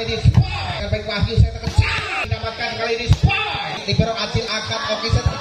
kali ini baik Wahyu saya terkecah. Didapatkan kali ini spot. Libero Acil angkat oke saya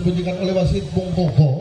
dibunyikan oleh wasit Bung Koko.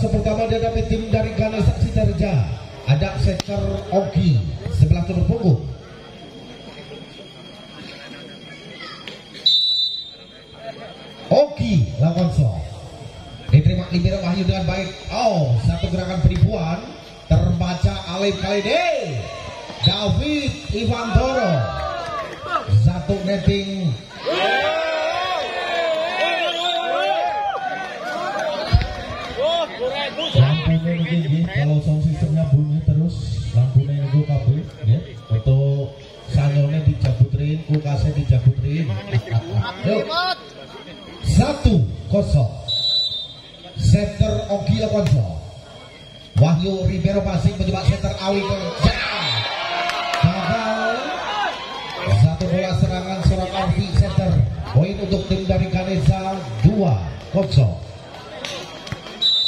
Sepertama dihadapi tim dari Ganesha Sitarja. Ada setter Oki sebelah nomor punggung. Oki lawan so. Diterima libero Wahyu dengan baik. Oh, satu gerakan penipuan terbaca Alif kali ini. David Ivandoro. Satu netting Masih mencoba setter Awi gagal satu bola serangan seorang Alfi setter poin untuk tim dari Ganesha dua kosong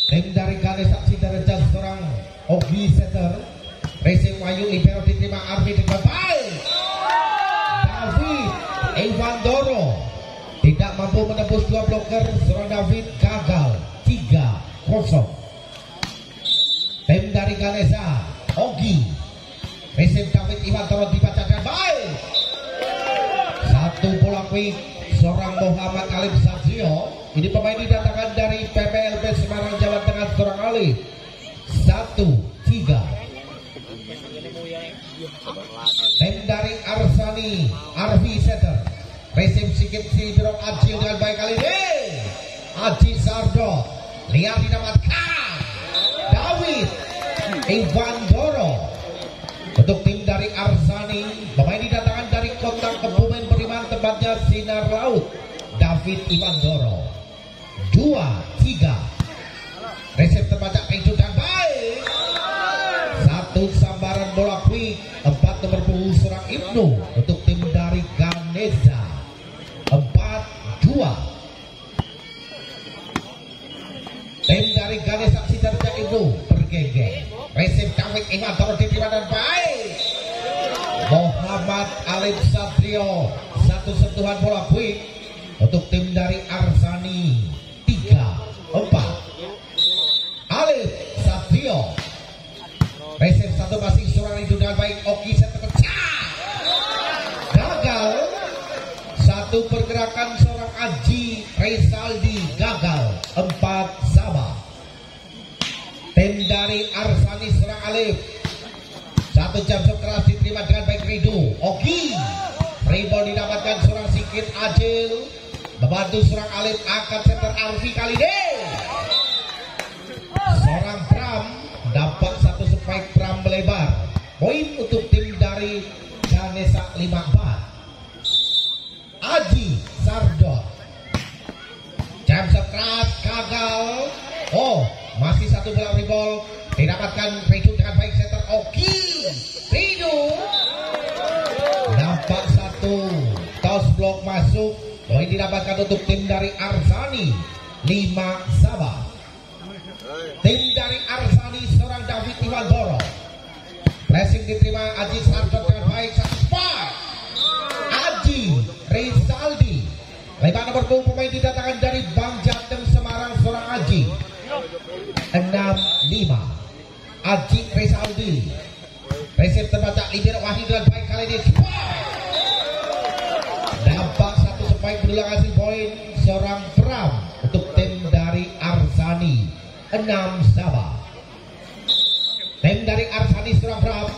Tim dari Ganesha Sidareja seorang Ogi Setter Racing Wahyu Ibero diterima Arfi dengan baik David Evandoro tidak mampu menembus dua bloker. Seorang David gagal 3 kosong Ganesha Ogi. Racing David Evandoro dibaca dengan baik. Satu bola quick seorang Muhammad Alim Satrio. Ini pemain didatangkan dari PPLP Semarang Jawa Tengah seorang Alif satu tiga. Tim dari Arsani Arfi Setter. Resim sikit si Bro Aji dengan baik kali ini. Aji Sardo. Lihat didapatkan Ivan Doro untuk tim dari Arsani pemain didatangkan dari kota Kebumen Beriman tempatnya Sinar Laut. David Ivandoro dua tiga David Ivandoro diterima dan baik. Muhammad Alif Satrio satu sentuhan bola quick untuk tim melebar. Poin untuk tim dari Ganesha 54 Aji Sardot jam keras gagal. Oh masih satu bola rebound didapatkan Ridu dengan baik center. Oki Ridu. Nampak satu. Toss block masuk. Poin didapatkan untuk tim dari Arsani 5 Sabah. Tim dari Arsani diterima Aji Sardot dengan baik spot Aji Rizaldi Lebar nomor punggung pemain didatangkan dari Bang Jateng Semarang seorang Aji. 6-5. Aji Resaldi. Resep terbaca Libero Wahid dan baik kali ini. Dampak satu sepaik berulang hasil poin seorang Pram untuk tim dari Arsani. 6 sama. Tim dari Arsani seorang Pram.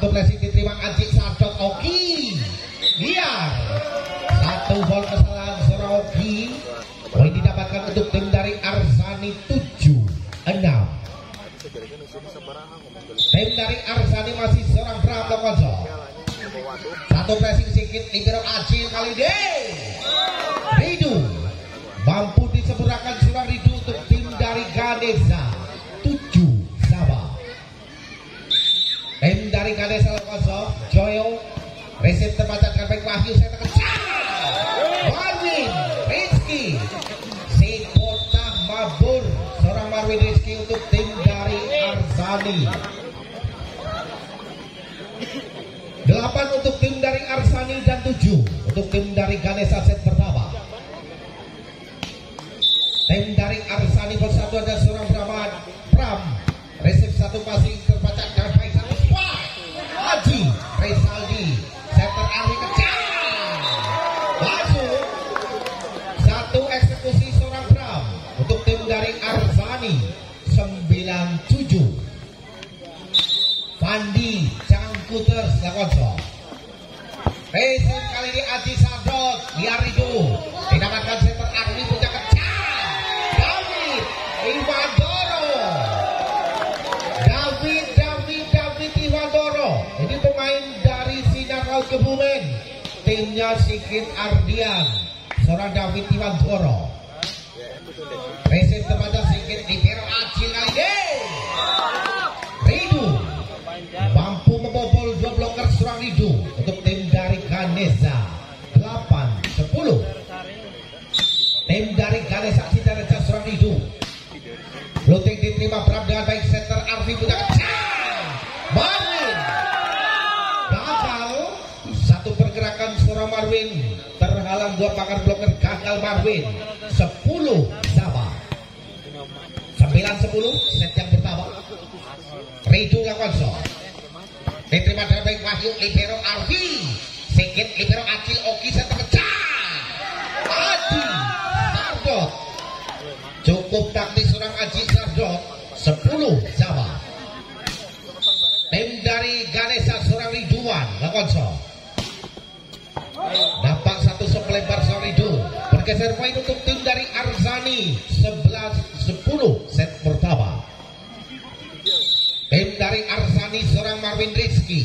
Satu flashing diterima Aji Sadot Oki. Biar satu gol kesalahan seorang Oki. Poin didapatkan untuk tim dari Arsani 7 6. Tim dari Arsani masih seorang Pram Lokoso. Satu pressing sedikit libero Acil kali ini. Ridu mampu disempurnakan Terbaca dengan baik Wahyu saya terkecil. Marwin Rizky si Kota Mabur seorang Marwin Rizky untuk tim dari Arsani. Delapan untuk tim dari Arsani dan tujuh untuk tim dari Ganesha set pertama. Tim dari Arsani bersatu ada seorang Brahman Pram. Resep satu passing Racing kali ini Aji Sadot liar itu didapatkan center Agni punya kecil. David Iwandoro. David David David Iwandoro. Ini pemain dari Sinar Laut Kebumen. Timnya Sigit Ardian. Seorang David Iwandoro. Racing terbaca Sigit Libero Aji kali ini. Terhalang dua pakar bloker gagal Marwin. 10 sama 9 10 set yang pertama. Ridu Lakonso. Diterima dengan baik Wahyu Libero Arfi sedikit Libero Acil Oki saya terpecah Aji Sardot cukup taktis seorang Aji Sardot 10 sama tim dari Ganesha seorang Ridwan Lakonso poin untuk tim dari Arzani 11 10 set pertama Tim dari Arsani seorang Marvin Rizky.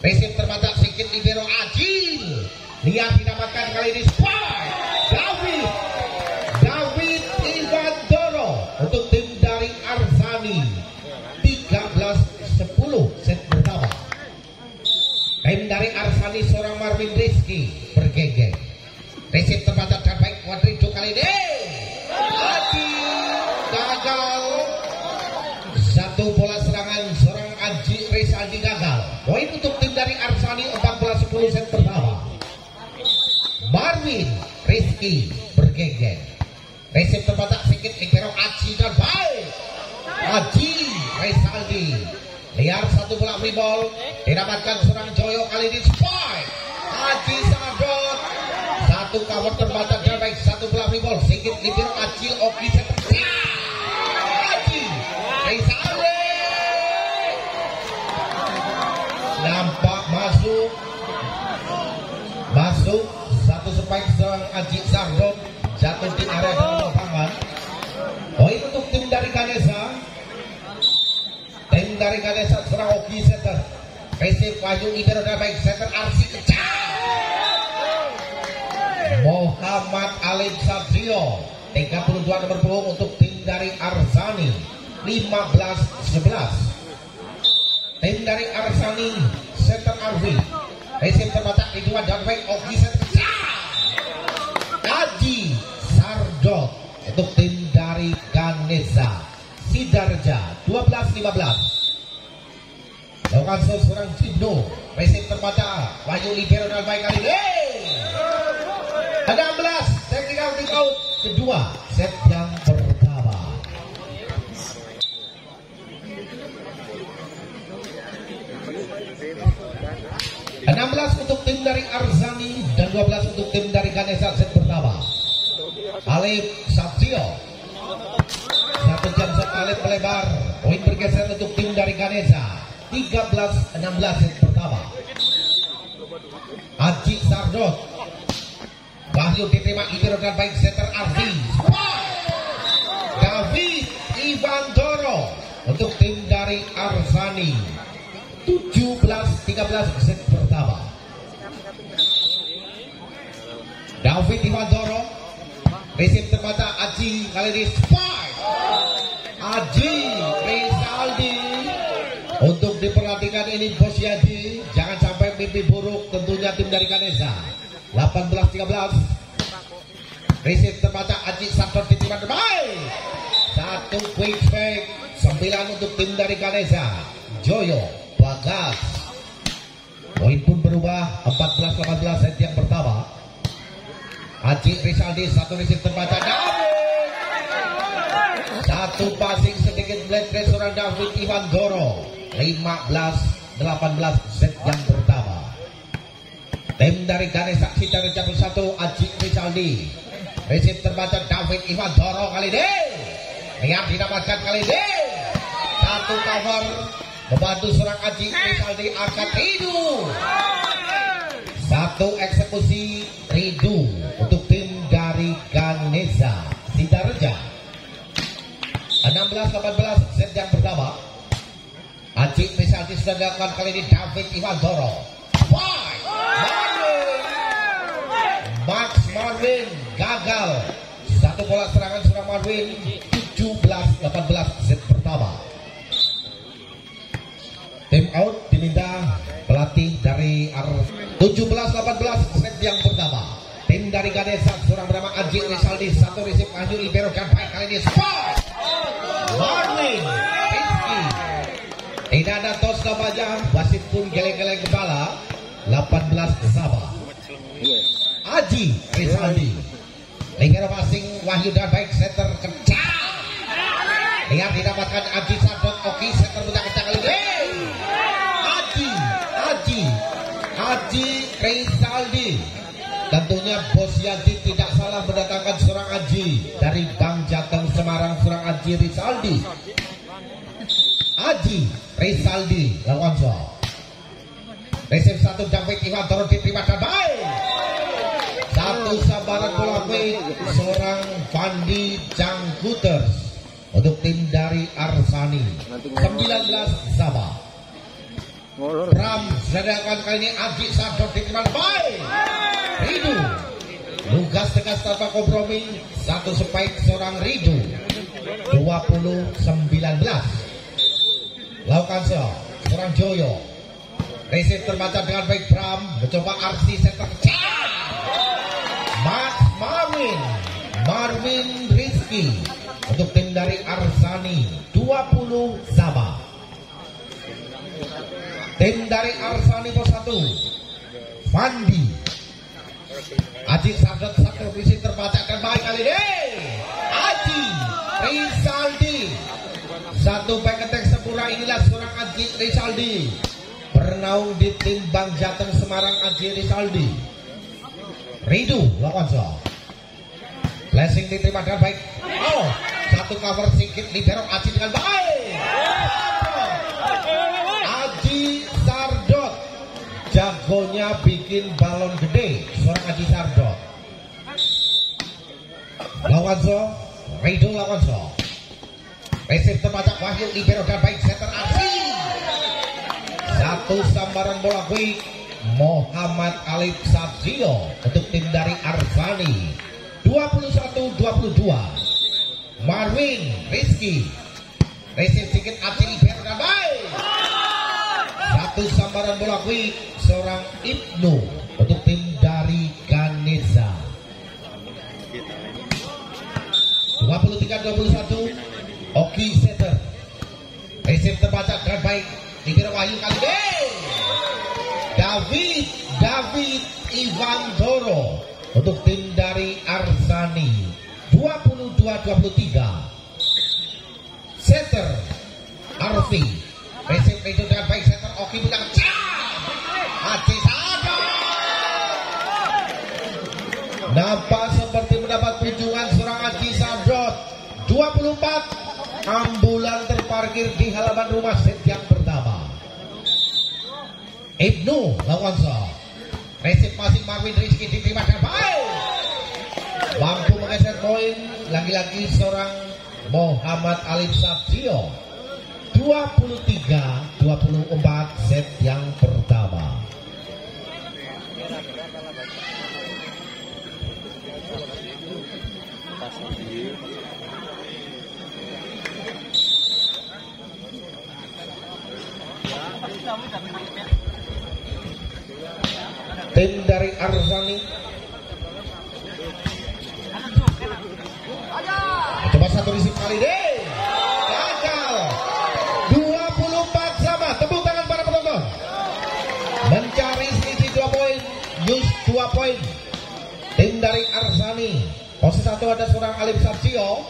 Resip terbaca sedikit libero Ajil. Lihat didapatkan kali ini spot. David. David Iwandoro untuk tim dari Arsani. 13 10 set pertama. Tim dari Arsani seorang Marvin Rizky Marvin Rizky bergenggeng. Resep terbatak sedikit libero Aji dan baik. Aji Rizaldi. Liar satu bola free ball. Didapatkan seorang Joyo kali ini spike. Aji Sadot. Satu cover terbatak dan baik. Satu bola free ball. Sedikit libero Aji Oki set spike seorang Aji di area dalam lapangan. Poin untuk tim dari Ganesa tim dari Ganesa seorang Oki Setter Resip Wahyu Ibero dan baik Setter Arsi kecil Muhammad Alim Satrio 32 nomor punggung untuk tim dari Arzani. 15 11 tim dari Arsani center Arfi Resip terbatak di dua dan baik Oki center Aji Sardot untuk tim dari Ganesa Sidarja 12-15 Lakukan seorang Cibno Resip terbaca Wahyu Libero dan baik kali ini 16 technical kick out kedua set yang pertama. Enam belas untuk tim dari Arzani dan 12 untuk tim dari pertama. Alif Sabzio satu jam set Alif melebar. Poin bergeser untuk tim dari Ganesha 13-16 set pertama. Aji Sardot Wahyu diterima Ibiro dan baik center Arfi David Ivan Doro untuk tim dari Arzani. 17-13 set pertama. David Ivan Doro Receive terbaca Aji kali ini spike. Aji Rizaldi. Untuk diperhatikan ini Bos Yaji jangan sampai mimpi buruk tentunya tim dari Ganesha 18-13 Receive terbaca Aji Sabton diterima terbaik satu quick fake 9 untuk tim dari Ganesha Joyo Bagas. Poin pun berubah 14-18 set yang pertama Haji Rizaldi satu receive terbaca David! Satu passing sedikit blade rate seorang David Ivan Goro. 15 18 set yang pertama. Tim dari Ganesha Cita Recapul satu Haji Rizaldi. Receive terbaca David Ivan Goro kali ini. Lihat didapatkan kali ini. Satu cover. Membantu seorang Haji Rizaldi angkat hidup satu eksekusi Ridu. Untuk Ganesha Sidareja 16-18 set yang pertama. Haji Rizaldi sudah dilakukan kali ini David Five. Marvin Max Marvin gagal. Satu bola serangan seorang Marvin. 17-18 set pertama. Tim out diminta pelatih dari R 17-18 set yang pertama. Tim dari Ganesha seorang bernama Aji Rizaldi satu receive maju libero dan baik kali ini spot. Marlin Rizky. Tidak ada tos wajah, wasit pun geleng-geleng kepala. 18 sama. Aji Rizaldi. Libero passing Wahyu dan baik setter kencang. Lihat didapatkan Aji Sadot Oki setter punya kencang kali ini. Aji, Aji, Aji Rizaldi. Tentunya Bos Yadi tidak salah mendatangkan seorang Aji dari Bang Jateng Semarang seorang Aji Rizaldi. Aji Rizaldi lawan so. Receive satu David Iwan turun diterima dan baik. Satu sabaran bola seorang Fandi Jangkuters untuk tim dari Arsani 19 sama. Ram sedangkan kali ini Aji Sadot diterima baik. Lugas tegas tanpa kompromi. Satu spike seorang Ridu. 20-19. Lakukan. Seorang Joyo. Receive terbaca dengan baik Bram. Mencoba RC center kecil. Max Marvin. Marvin Rizky. Untuk tim dari Arsani. 20 sama. Tim dari Arsani pos satu Fandi Aji Sardat satu visi terbaca terbaik kali ini. Aji Rizaldi. Satu back attack sempurna inilah seorang Aji Rizaldi. Bernaung di tim Bang Jateng Semarang Aji Rizaldi. Ridu lawan so Blessing diterima dengan baik. Oh Satu cover sedikit libero Aji dengan baik. Aji Sardot jagonya bikin balon gede seorang Aji Sardot lawan so Rido lawan so receive terbaca Wahyu libero dan baik center Aji satu sambaran bola quick Muhammad Alif Sabzio untuk tim dari Arsani 21-22 Marwin Rizky. Receive sedikit Aji libero dan baik. Satu sambaran bola quick seorang Ibnu untuk tim dari 31 Oki Center. Resip terbaca dengan baik. Dikira Wahyu kali hey! David David Ivan Doro Untuk tim dari Arsani 22-23 Ibnu Lawansa. Resip masing Marvin Rizky diterima baik. Mampu menggeser poin Lagi-lagi seorang Muhammad Alif Sabzio 23 Ada seorang Alif Sabzio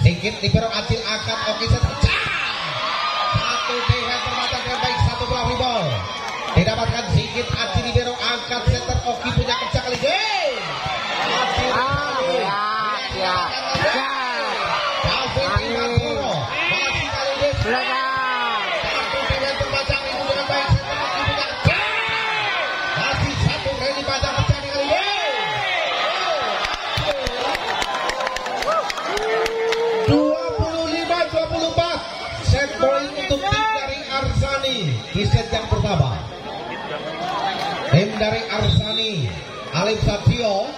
Sikit libero Acil Akad Oke pecah! Satu DH termata dengan baik Satu bola rebound Didapatkan sikit Acil libero Angkat center Oki punya kerja kali Arsani di set yang pertama. Tim dari Arsani Alif Sabio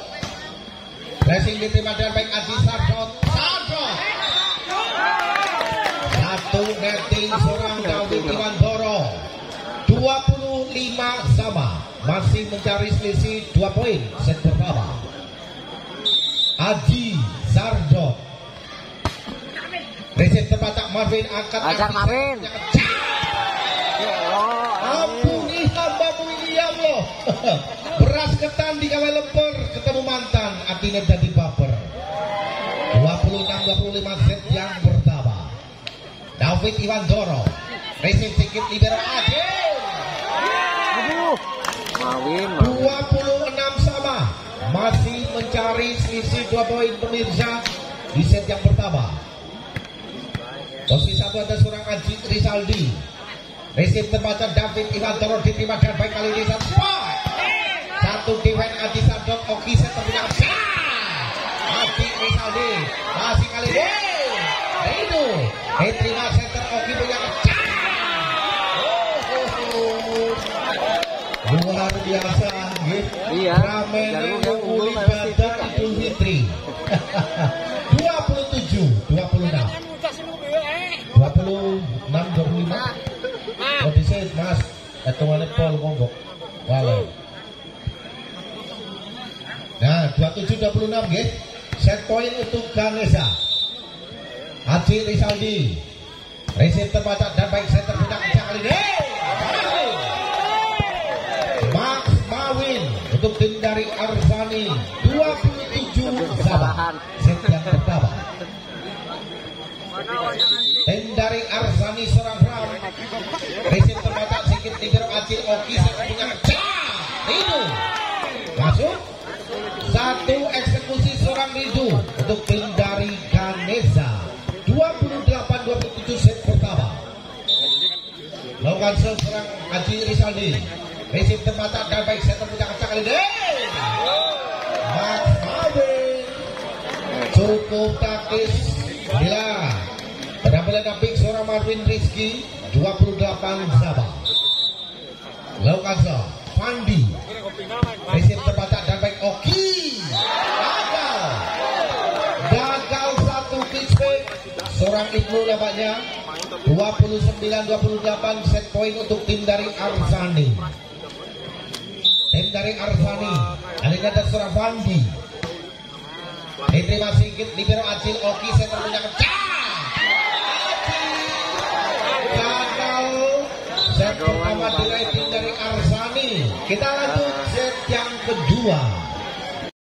Racing diterima dengan baik Aziz Sardot Sardot satu netting seorang David Iwan Doro 25 sama. Masih mencari selisih 2 poin set pertama. Aji Sardot Recep terbatak Marvin angkat kaki, Marvin. kecah. Ampuni hambamu William loh. Beras ketan di kawai lemper ketemu mantan artinya jadi baper. 26-25 set yang pertama. David Iwan Doro. Recep sedikit libero Adil. Aduh. Mawin, mawin. 26 sama. Masih mencari selisih 2 poin pemirsa di set yang pertama. Posisi satu ada seorang Aji Rizaldi. Resip terbaca David Iwan Toro diterima dengan baik kali ini satu spot. Satu defense Aji Sadok Oki set terpunya shot. Aji Rizaldi masih kali ini. Itu diterima center Oki punya. Luar biasa, gitu. Iya. Ramen yang uli badan Idul Fitri. Hitungannya pol monggo Walau Nah 27 26 nggih. Set point untuk Ganesha Haji Rizaldi. Resip terbaca dan baik center punya kencang kali ini Max Mawin untuk tim dari Arzani. 27 sama set yang pertama Tim dari Ganesha 28-27 set pertama. Lakukan seorang Aji Rizaldi. Resip terbaca dan baik set punya kecah kali ini. Max Mawin cukup taktis. Bila penampilan apik seorang Marvin Rizky 28 sama lakukan so Ibnu nampaknya 29-28 set point untuk tim dari Arsani tim dari Arsani adanya ada seorang Fandi Diterima sedikit libero Acil Oki saya punya kecah. Gagal set pertama di rating dari Arsani. Kita lanjut set yang kedua.